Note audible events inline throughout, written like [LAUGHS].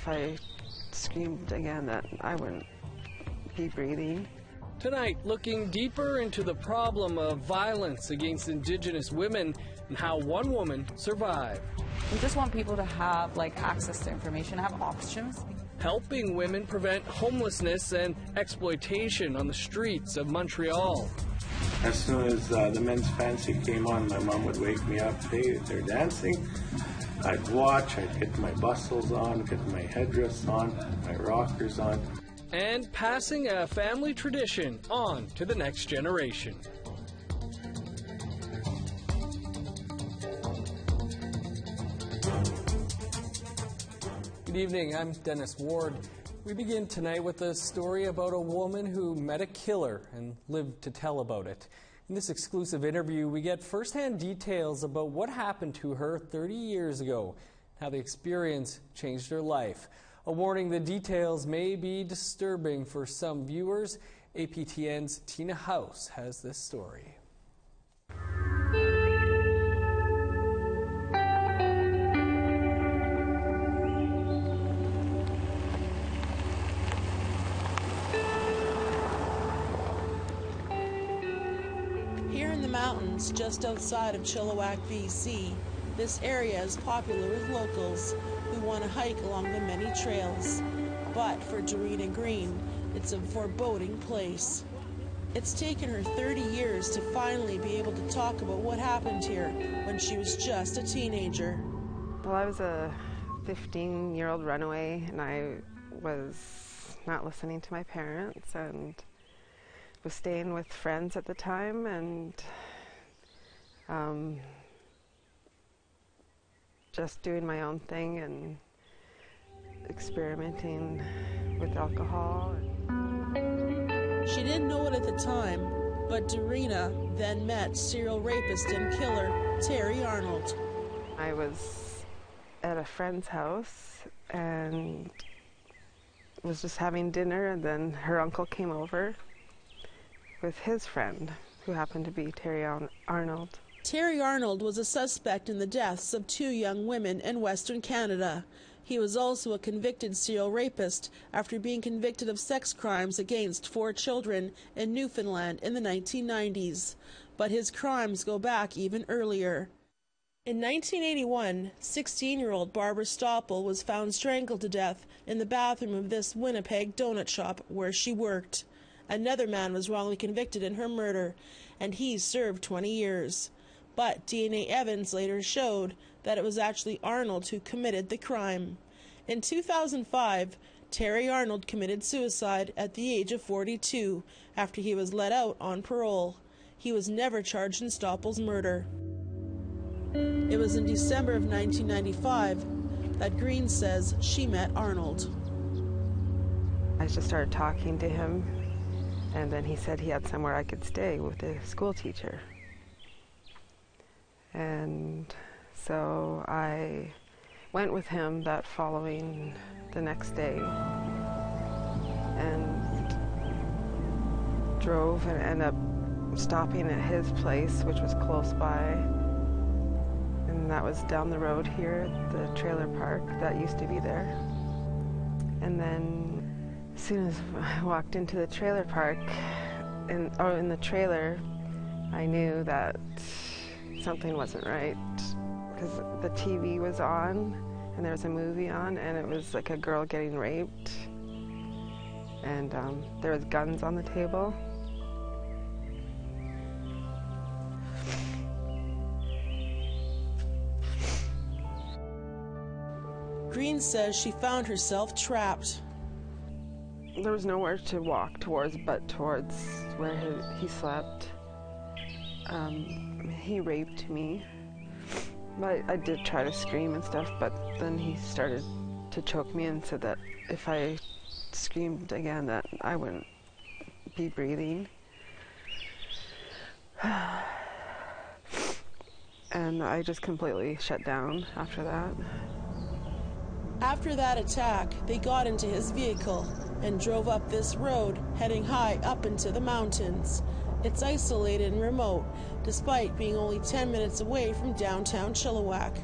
if I screamed again that I wouldn't be breathing. Tonight, looking deeper into the problem of violence against Indigenous women and how one woman survived. We just want people to have like access to information, have options. Helping women prevent homelessness and exploitation on the streets of Montreal. As soon as uh, the men's fancy came on, my mom would wake me up. Hey, they're dancing. I'd watch. I'd get my bustles on, get my headdress on, my rockers on. And passing a family tradition on to the next generation. Good evening, I'm Dennis Ward. We begin tonight with a story about a woman who met a killer and lived to tell about it. In this exclusive interview, we get firsthand details about what happened to her 30 years ago, how the experience changed her life. A warning the details may be disturbing for some viewers. APTN's Tina House has this story. Just outside of Chilliwack, BC, this area is popular with locals who want to hike along the many trails. But for Dorena Green, it's a foreboding place. It's taken her 30 years to finally be able to talk about what happened here when she was just a teenager. Well, I was a 15 year old runaway and I was not listening to my parents and was staying with friends at the time and um, just doing my own thing and experimenting with alcohol. She didn't know it at the time, but Dorena then met serial rapist and killer Terry Arnold. I was at a friend's house and was just having dinner, and then her uncle came over with his friend, who happened to be Terry Arnold. Terry Arnold was a suspect in the deaths of two young women in Western Canada. He was also a convicted serial rapist after being convicted of sex crimes against four children in Newfoundland in the 1990s. But his crimes go back even earlier. In 1981, 16 year old Barbara Stoppel was found strangled to death in the bathroom of this Winnipeg donut shop where she worked. Another man was wrongly convicted in her murder, and he served 20 years. But DNA evidence later showed that it was actually Arnold who committed the crime. In 2005, Terry Arnold committed suicide at the age of 42 after he was let out on parole. He was never charged in Stoppel's murder. It was in December of 1995 that Green says she met Arnold. I just started talking to him, and then he said he had somewhere I could stay with a school teacher. And so I went with him that following the next day and drove and ended up stopping at his place, which was close by. And that was down the road here, the trailer park that used to be there. And then as soon as [LAUGHS] I walked into the trailer park, in, or in the trailer, I knew that something wasn't right because the TV was on and there was a movie on and it was like a girl getting raped and um, there was guns on the table. Green says she found herself trapped. There was nowhere to walk towards but towards where he, he slept. Um, he raped me. But I did try to scream and stuff, but then he started to choke me and said that if I screamed again that I wouldn't be breathing. [SIGHS] and I just completely shut down after that. After that attack, they got into his vehicle and drove up this road, heading high up into the mountains. It's isolated and remote, despite being only 10 minutes away from downtown Chilliwack.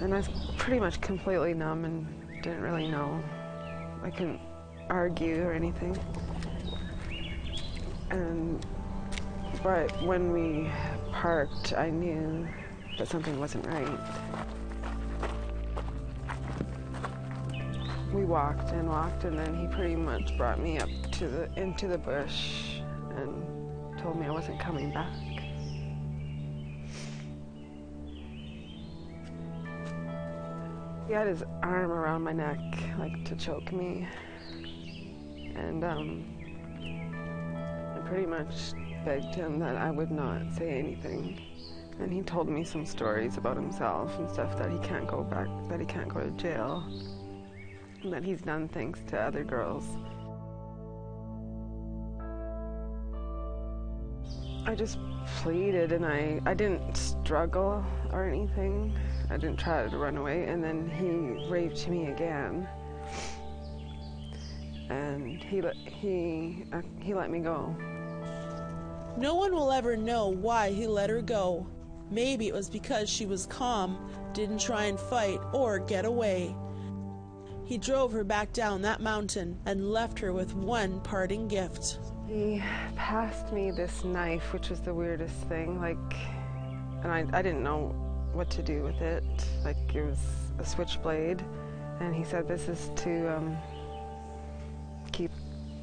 And I was pretty much completely numb and didn't really know. I couldn't argue or anything. And but when we parked, I knew that something wasn't right. We walked and walked, and then he pretty much brought me up to the into the bush told me I wasn't coming back. He had his arm around my neck, like to choke me, and um, I pretty much begged him that I would not say anything. And he told me some stories about himself and stuff that he can't go back, that he can't go to jail, and that he's done things to other girls. I just pleaded and I, I didn't struggle or anything. I didn't try to run away. And then he raped me again. And he, he, uh, he let me go. No one will ever know why he let her go. Maybe it was because she was calm, didn't try and fight or get away. He drove her back down that mountain and left her with one parting gift. He passed me this knife, which was the weirdest thing. Like, and I, I didn't know what to do with it. Like, it was a switchblade. And he said, This is to um, keep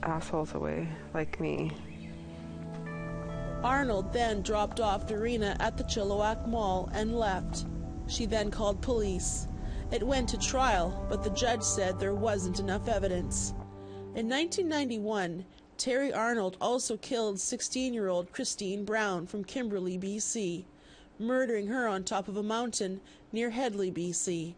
assholes away, like me. Arnold then dropped off Dorina at the Chilliwack Mall and left. She then called police. It went to trial, but the judge said there wasn't enough evidence. In 1991, Terry Arnold also killed 16 year old Christine Brown from Kimberley, BC, murdering her on top of a mountain near Hedley, BC.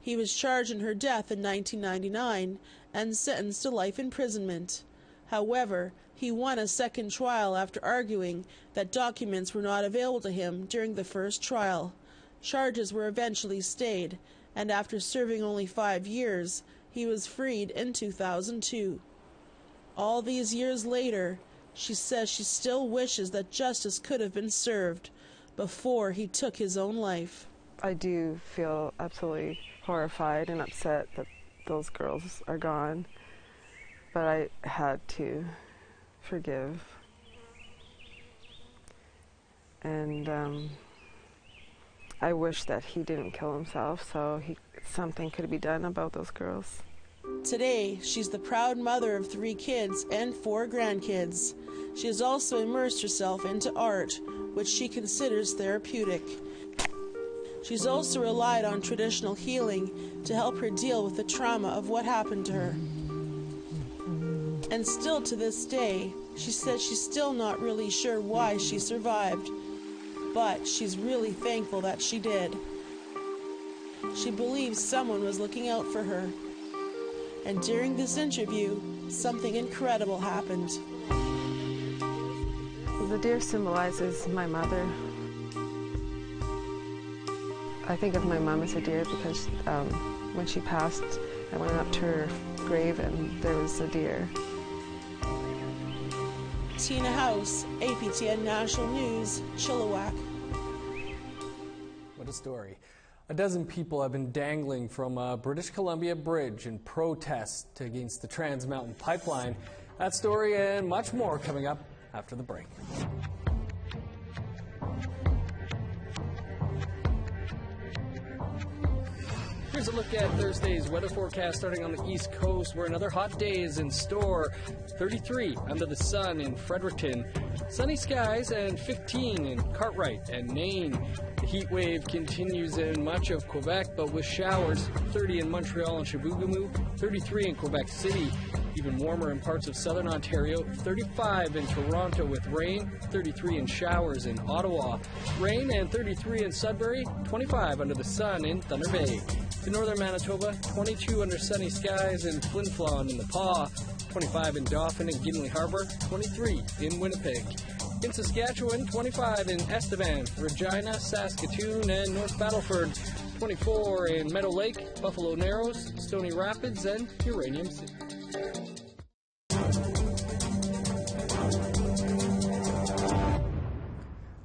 He was charged in her death in 1999 and sentenced to life imprisonment. However, he won a second trial after arguing that documents were not available to him during the first trial. Charges were eventually stayed, and after serving only five years, he was freed in 2002. All these years later, she says she still wishes that justice could have been served before he took his own life. I do feel absolutely horrified and upset that those girls are gone, but I had to forgive. And um, I wish that he didn't kill himself, so he, something could be done about those girls. Today, she's the proud mother of three kids and four grandkids. She has also immersed herself into art, which she considers therapeutic. She's also relied on traditional healing to help her deal with the trauma of what happened to her. And still to this day, she says she's still not really sure why she survived, but she's really thankful that she did. She believes someone was looking out for her. And during this interview, something incredible happened. The deer symbolizes my mother. I think of my mom as a deer because um, when she passed, I went up to her grave and there was a deer. Tina House, APTN National News, Chilliwack. What a story. A dozen people have been dangling from a British Columbia bridge in protest against the Trans Mountain Pipeline. That story and much more coming up after the break. Here's a look at Thursday's weather forecast starting on the East Coast, where another hot day is in store. 33 under the sun in Fredericton, sunny skies, and 15 in Cartwright and Nain. The heat wave continues in much of Quebec, but with showers 30 in Montreal and Chibougamau, 33 in Quebec City, even warmer in parts of southern Ontario, 35 in Toronto with rain, 33 in showers in Ottawa, rain, and 33 in Sudbury, 25 under the sun in Thunder Bay. To northern Manitoba, 22 under sunny skies in Flin Flon in the Pas, 25 in Dauphin and Gimli Harbor, 23 in Winnipeg. In Saskatchewan, 25 in Estevan, Regina, Saskatoon, and North Battleford, 24 in Meadow Lake, Buffalo Narrows, Stony Rapids, and Uranium City.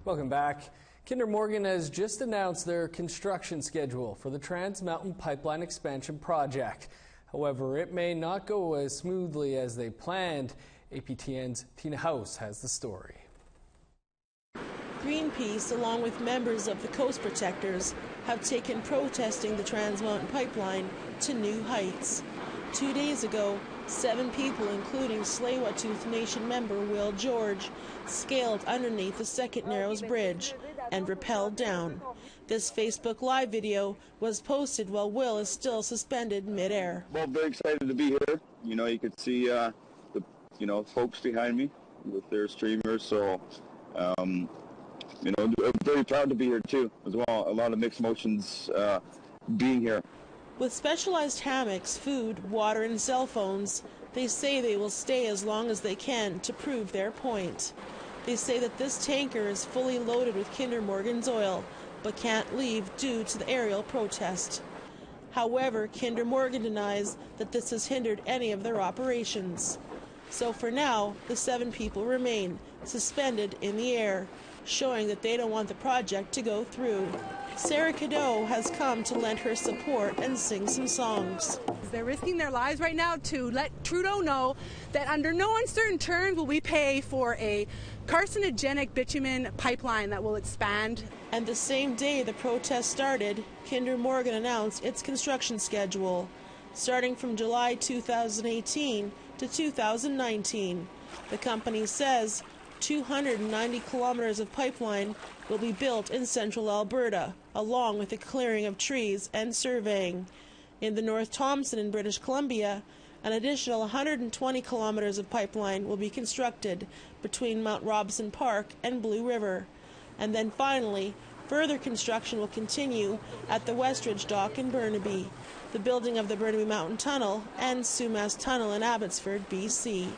Welcome back. Kinder Morgan has just announced their construction schedule for the Trans Mountain Pipeline Expansion Project. However, it may not go as smoothly as they planned. APTN's Tina House has the story. Greenpeace, along with members of the Coast Protectors, have taken protesting the Trans Mountain Pipeline to new heights. Two days ago, seven people, including Tsleil-Waututh Nation member Will George, scaled underneath the Second Narrows Bridge and rappelled down. This Facebook Live video was posted while Will is still suspended midair. Well, very excited to be here. You know, you could see uh, the, you know, folks behind me with their streamers. So, um, you know, very proud to be here too, as well. A lot of mixed emotions uh, being here. With specialized hammocks, food, water, and cell phones, they say they will stay as long as they can to prove their point. They say that this tanker is fully loaded with Kinder Morgan's oil, but can't leave due to the aerial protest. However, Kinder Morgan denies that this has hindered any of their operations. So for now, the seven people remain suspended in the air, showing that they don't want the project to go through. Sarah Cadeau has come to lend her support and sing some songs. They're risking their lives right now to let Trudeau know that under no uncertain terms will we pay for a carcinogenic bitumen pipeline that will expand. And the same day the protest started, Kinder Morgan announced its construction schedule, starting from July 2018 to 2019. The company says 290 kilometers of pipeline will be built in central Alberta, along with the clearing of trees and surveying. In the North Thompson in British Columbia, an additional 120 kilometers of pipeline will be constructed between Mount Robson Park and Blue River. And then finally, further construction will continue at the Westridge Dock in Burnaby, the building of the Burnaby Mountain Tunnel, and Sumas Tunnel in Abbotsford, BC.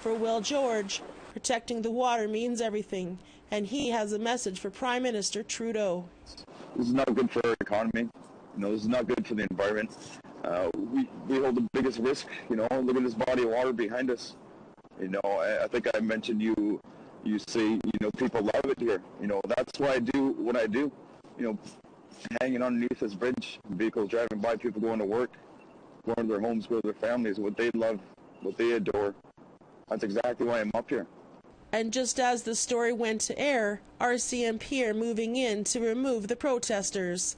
For Will George, protecting the water means everything, and he has a message for Prime Minister Trudeau. This is not good for our economy. You know, this is not good for the environment. Uh, we, we hold the biggest risk. You know, look at this body of water behind us. You know, I, I think I mentioned you. You say, you know, people love it here. You know, that's why I do what I do. You know, hanging underneath this bridge, vehicles driving by, people going to work, going to their homes, going to their families, what they love, what they adore. That's exactly why I'm up here. And just as the story went to air, RCMP are moving in to remove the protesters.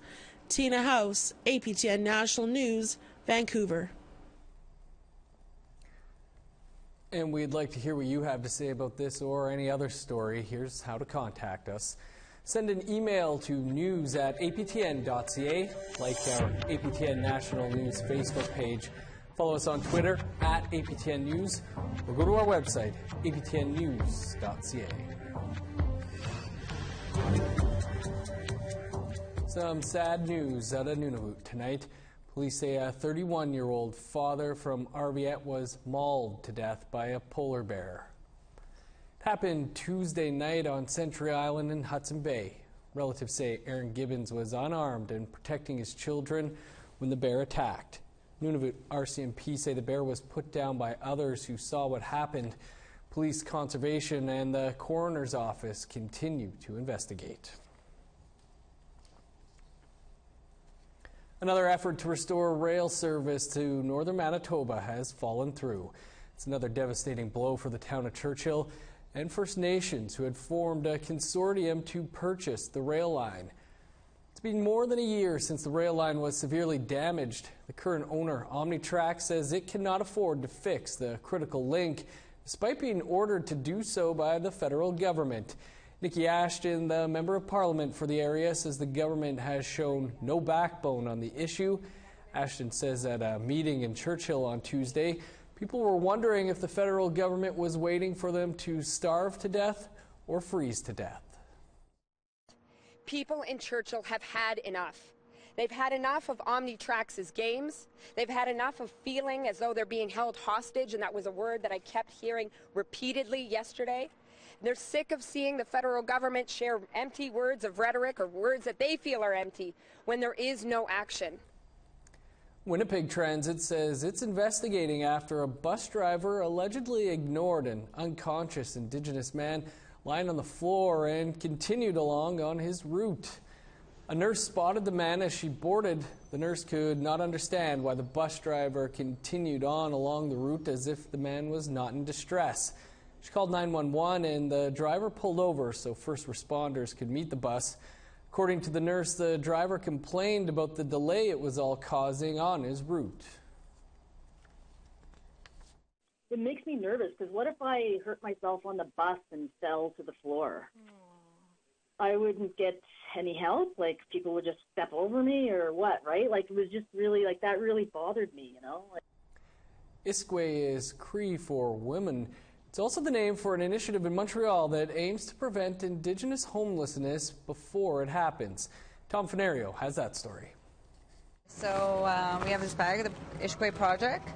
Tina House, APTN National News, Vancouver. And we'd like to hear what you have to say about this or any other story. Here's how to contact us. Send an email to news at aptn.ca, like our APTN National News Facebook page. Follow us on Twitter at APTN News or go to our website, aptnnews.ca. Some sad news out of Nunavut tonight. Police say a 31 year old father from Arviat was mauled to death by a polar bear. It happened Tuesday night on Century Island in Hudson Bay. Relatives say Aaron Gibbons was unarmed and protecting his children when the bear attacked. Nunavut RCMP say the bear was put down by others who saw what happened. Police conservation and the coroner's office continue to investigate. Another effort to restore rail service to northern Manitoba has fallen through. It's another devastating blow for the town of Churchill and First Nations who had formed a consortium to purchase the rail line. It's been more than a year since the rail line was severely damaged. The current owner, Omnitrax, says it cannot afford to fix the critical link, despite being ordered to do so by the federal government. Niki Ashton, the member of parliament for the area, says the government has shown no backbone on the issue. Ashton says at a meeting in Churchill on Tuesday, people were wondering if the federal government was waiting for them to starve to death or freeze to death. People in Churchill have had enough. They've had enough of Omnitrax's games. They've had enough of feeling as though they're being held hostage, and that was a word that I kept hearing repeatedly yesterday. They're sick of seeing the federal government share empty words of rhetoric or words that they feel are empty when there is no action. Winnipeg Transit says it's investigating after a bus driver allegedly ignored an unconscious Indigenous man lying on the floor and continued along on his route. A nurse spotted the man as she boarded. The nurse could not understand why the bus driver continued on along the route as if the man was not in distress. She called 911 and the driver pulled over so first responders could meet the bus. According to the nurse, the driver complained about the delay it was all causing on his route. It makes me nervous because what if I hurt myself on the bus and fell to the floor? I wouldn't get any help. Like people would just step over me or what, right? Like it was just really like that really bothered me, you know. Like, Iskweu is Cree for women. It's also the name for an initiative in Montreal that aims to prevent Indigenous homelessness before it happens. Tom Fenario has that story. So um, we have this bag, the Iskweu Project.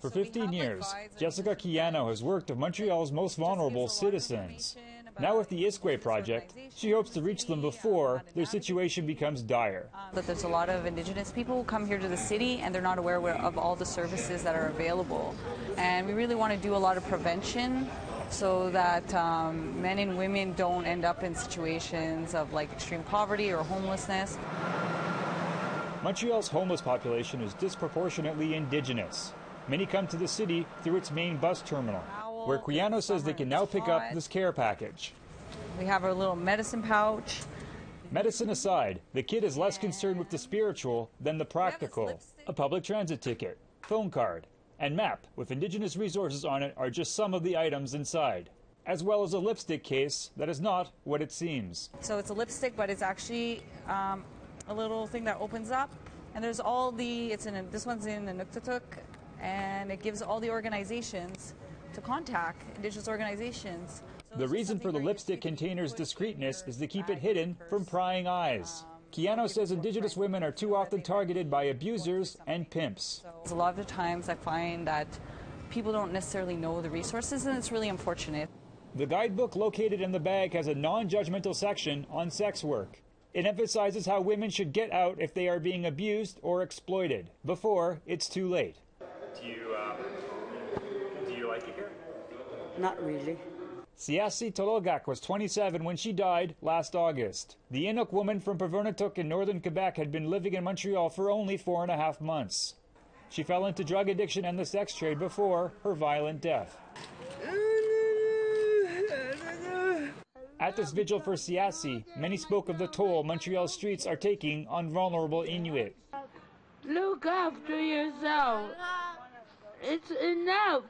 For 15 years, Jessica Quijano has worked with Montreal's most vulnerable gives a lot of citizens. Now with the Iskweu Project, she hopes to reach them before their situation becomes dire. that there's a lot of Indigenous people who come here to the city and they're not aware of all the services that are available. And we really want to do a lot of prevention so that um, men and women don't end up in situations of like extreme poverty or homelessness. Montreal's homeless population is disproportionately indigenous. Many come to the city through its main bus terminal, where Quijano says they can now pick up this care package. We have our little medicine pouch. Medicine aside, the kid is less concerned with the spiritual than the practical. A public transit ticket, phone card, and map with indigenous resources on it are just some of the items inside, as well as a lipstick case that is not what it seems. So it's a lipstick, but it's actually um, a little thing that opens up. And there's all the, it's in, a, this one's in Inuktitut, and it gives all the organizations to contact, Indigenous organizations. So The reason for the lipstick container's discreetness is to keep it hidden from prying eyes. Um, Quijano says indigenous women are too often targeted by abusers and pimps. A lot of the times I find that people don't necessarily know the resources, and it's really unfortunate. The guidebook located in the bag has a non judgmental section on sex work. It emphasizes how women should get out if they are being abused or exploited before it's too late. Do you, um, do you like it here? Not really. Siasi Tullaugak was 27 when she died last August. The Inuk woman from Puvirnituq in northern Quebec had been living in Montreal for only four and a half months. She fell into drug addiction and the sex trade before her violent death. At this vigil for Siasi, many spoke of the toll Montreal's streets are taking on vulnerable Inuit. Look after yourself. It's enough.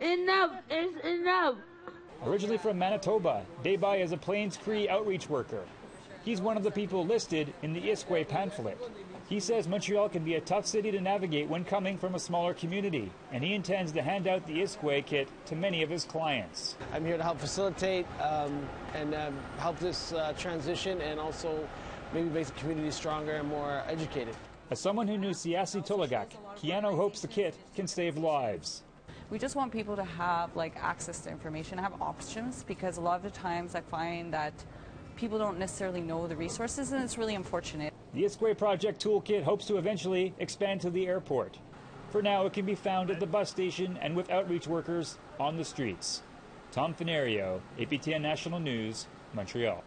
Enough is enough. Originally from Manitoba, Debye is a Plains Cree outreach worker. He's one of the people listed in the Iskweu pamphlet. He says Montreal can be a tough city to navigate when coming from a smaller community, and he intends to hand out the Iskweu kit to many of his clients. I'm here to help facilitate um, and um, help this uh, transition and also maybe make the community stronger and more educated. As someone who knew Siasi Tullaugak, Quijano hopes the kit can save lives. We just want people to have like access to information, have options, because a lot of the times I find that people don't necessarily know the resources, and it's really unfortunate. The Iskweu Project Toolkit hopes to eventually expand to the airport. For now, it can be found at the bus station and with outreach workers on the streets. Tom Fenario, APTN National News, Montreal.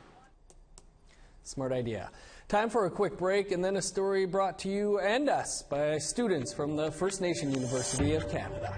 Smart idea. Time for a quick break and then a story brought to you and us by students from the First Nation University of Canada.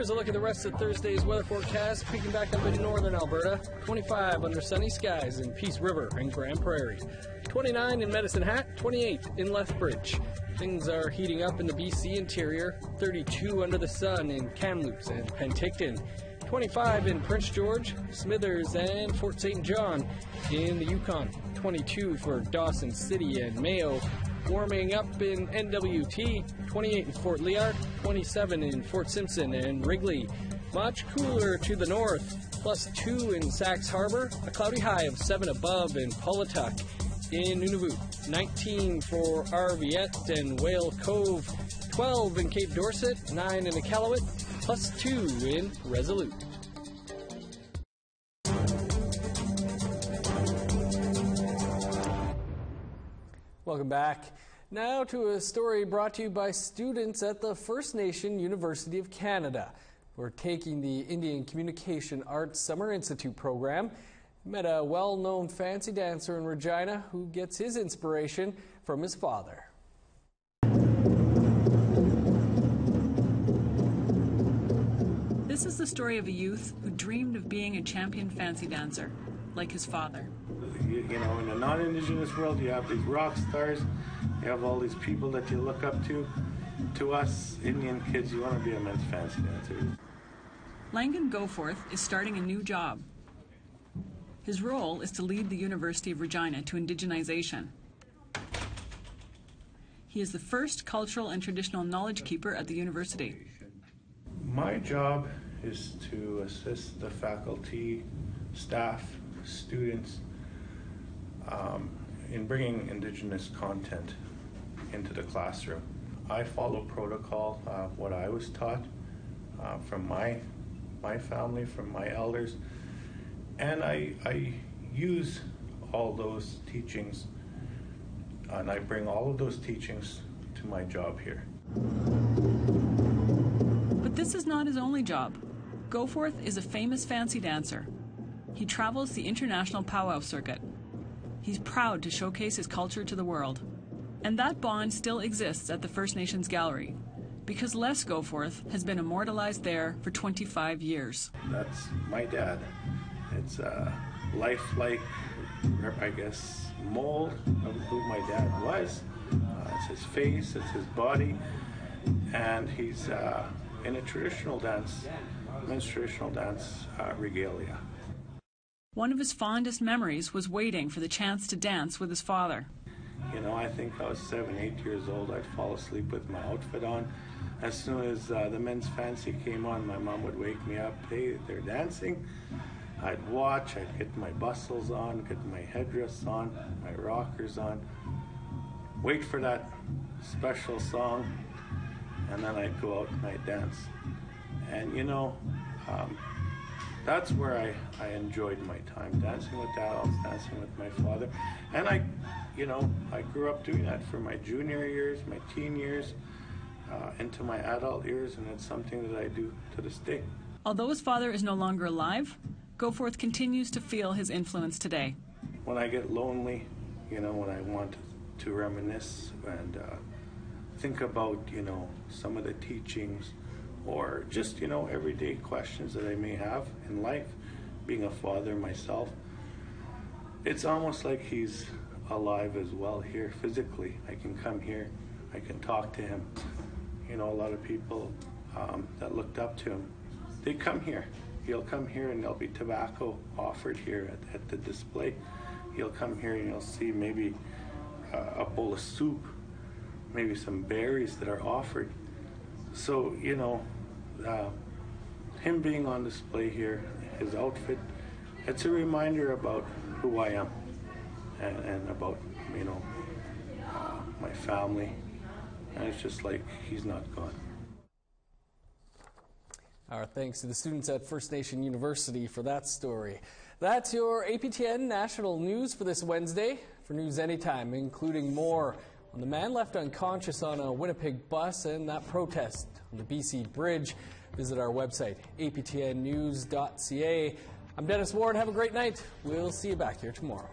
Here's a look at the rest of Thursday's weather forecast. Peeking back up in northern Alberta, 25 under sunny skies in Peace River and Grande Prairie, 29 in Medicine Hat, 28 in Lethbridge. Things are heating up in the BC interior, 32 under the sun in Kamloops and Penticton. 25 in Prince George, Smithers, and Fort St. John. In the Yukon, 22 for Dawson City and Mayo. Warming up in NWT, 28 in Fort Liard, 27 in Fort Simpson and Wrigley. Much cooler to the north, plus 2 in Sachs Harbor, a cloudy high of 7 above in Paulatuk. In Nunavut, 19 for Arviat and Whale Cove, 12 in Cape Dorset, 9 in Iqaluit, plus 2 in Resolute. Welcome back. Now to a story brought to you by students at the First Nation University of Canada. We're taking the Indian Communication Arts Summer Institute program. Met a well known fancy dancer in Regina who gets his inspiration from his father. This is the story of a youth who dreamed of being a champion fancy dancer, like his father. You, you know, in the non-indigenous world, you have these rock stars, you have all these people that you look up to. To us Indian kids, you want to be a men's fancy dancer. Langan Goforth is starting a new job. His role is to lead the University of Regina to indigenization. He is the first cultural and traditional knowledge keeper at the university. My job is to assist the faculty, staff, students um, in bringing Indigenous content into the classroom. I follow protocol, uh, what I was taught uh, from my my family, from my elders, and I, I use all those teachings and I bring all of those teachings to my job here. But this is not his only job. Goforth is a famous fancy dancer. He travels the international powwow circuit. He's proud to showcase his culture to the world. And that bond still exists at the First Nations Gallery, because Les Goforth has been immortalized there for 25 years. That's my dad. It's a lifelike, I guess, mold of who my dad was. Uh, it's his face, it's his body, and he's uh, in a traditional dance, men's traditional dance uh, regalia. One of his fondest memories was waiting for the chance to dance with his father. You know, I think I was seven, eight years old. I'd fall asleep with my outfit on. As soon as uh, the men's fancy came on, my mom would wake me up. Hey, they're dancing. I'd watch. I'd get my bustles on, get my headdress on, my rockers on. Wait for that special song, and then I'd go out and I'd dance. And you know, um, that's where I, I enjoyed my time dancing with dad. Dancing with my father, and I, you know, I grew up doing that for my junior years, my teen years, uh, into my adult years, and it's something that I do to this day. Although his father is no longer alive, Goforth continues to feel his influence today. When I get lonely, you know, when I want to reminisce and uh, think about, you know, some of the teachings or just, you know, everyday questions that I may have in life, being a father myself, it's almost like he's alive as well here physically. I can come here, I can talk to him. You know, a lot of people um, that looked up to him, they come here. He'll come here and there'll be tobacco offered here at, at the display. He'll come here and you'll see maybe uh, a bowl of soup, maybe some berries that are offered. So, you know, uh, him being on display here, his outfit, it's a reminder about who I am and, and about, you know, uh, my family. And it's just like he's not gone. Our thanks to the students at First Nation University for that story. That's your APTN National News for this Wednesday. For news anytime, including more on the man left unconscious on a Winnipeg bus and that protest on the BC Bridge, visit our website, aptnnews.ca. I'm Dennis Ward. Have a great night. We'll see you back here tomorrow.